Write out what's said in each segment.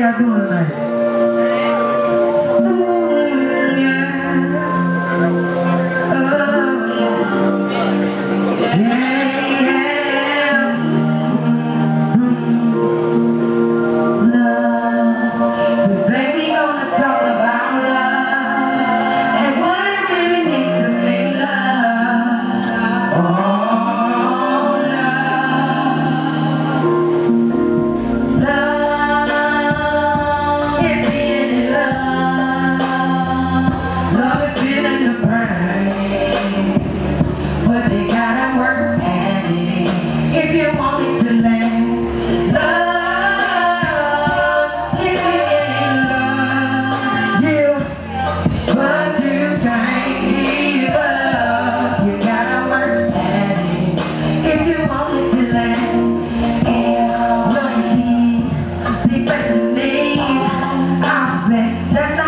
या दूर रहे Ya está.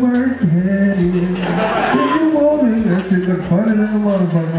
working. If you want me, that's just a the little motherfucker.